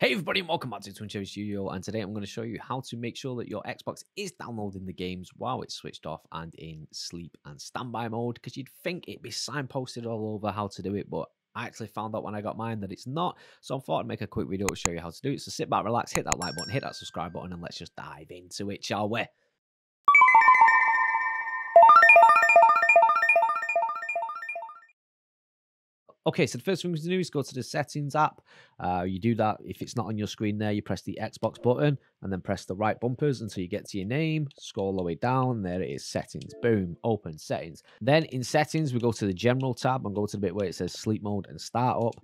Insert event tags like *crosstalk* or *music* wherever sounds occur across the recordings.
Hey everybody, and welcome back to Twin Cherry Studio, and today I'm going to show you how to make sure that your Xbox is downloading the games while it's switched off and in sleep and standby mode, because you'd think it'd be signposted all over how to do it, but I actually found out when I got mine that it's not, so I thought I'd make a quick video to show you how to do it. So sit back, relax, hit that like button, hit that subscribe button, and let's just dive into it, shall we? Okay, so the first thing we need to do is go to the settings app. Uh, you do that if it's not on your screen there, you press the Xbox button and then press the right bumpers until you get to your name. Scroll all the way down. There it is, settings. Boom, open settings. Then in settings, we go to the general tab and go to the bit where it says sleep mode and startup.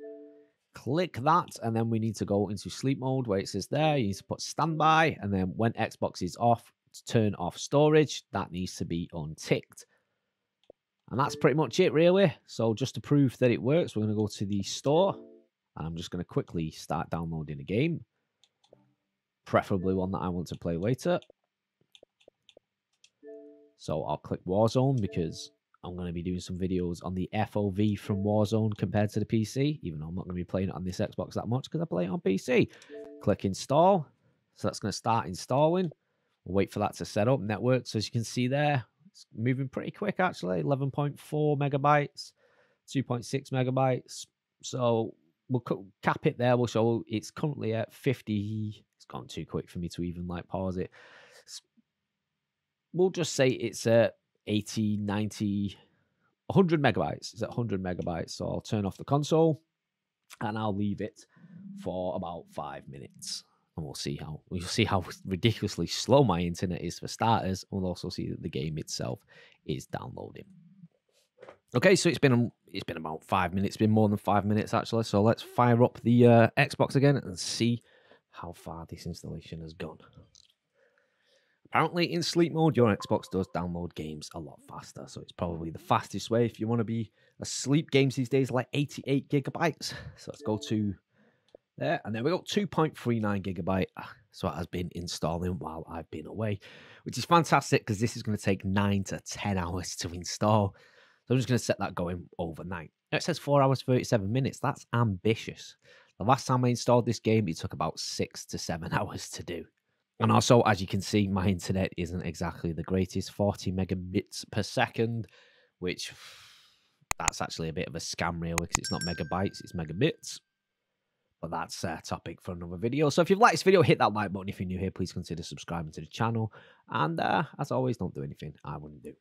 Click that, and then we need to go into sleep mode where it says there. You need to put standby, and then when Xbox is off, turn off storage. That needs to be unticked. And that's pretty much it, really. So just to prove that it works, we're going to go to the store. And I'm just going to quickly start downloading a game. Preferably one that I want to play later. So I'll click Warzone because I'm going to be doing some videos on the FOV from Warzone compared to the PC. Even though I'm not going to be playing it on this Xbox that much because I play it on PC. Click Install. So that's going to start installing. We'll wait for that to set up. Network, so as you can see there, it's moving pretty quick, actually. 11.4 megabytes, 2.6 megabytes. So we'll cap it there. We'll show it's currently at 50. It's gone too quick for me to even like pause it. We'll just say it's at 80, 90, 100 megabytes. It's at 100 megabytes. So I'll turn off the console and I'll leave it for about five minutes and we'll see how we'll see how *laughs* ridiculously slow my internet is for starters. We'll also see that the game itself is downloading. Okay, so it's been it's been about five minutes. Been more than five minutes actually. So let's fire up the uh, Xbox again and see how far this installation has gone. Apparently, in sleep mode, your Xbox does download games a lot faster. So it's probably the fastest way if you want to be asleep. Games these days like 88 gigabytes. So let's go to there. And then we got 2.39 gigabyte. Ah, so it has been installing while I've been away, which is fantastic because this is going to take nine to 10 hours to install. So I'm just going to set that going overnight. Now it says four hours, 37 minutes. That's ambitious. The last time I installed this game, it took about six to seven *laughs* hours to do. And also, as you can see, my internet isn't exactly the greatest 40 megabits per second, which that's actually a bit of a scam, really, because it's not megabytes, it's megabits. But that's a topic for another video. So if you've liked this video, hit that like button. If you're new here, please consider subscribing to the channel. And uh, as always, don't do anything I wouldn't do.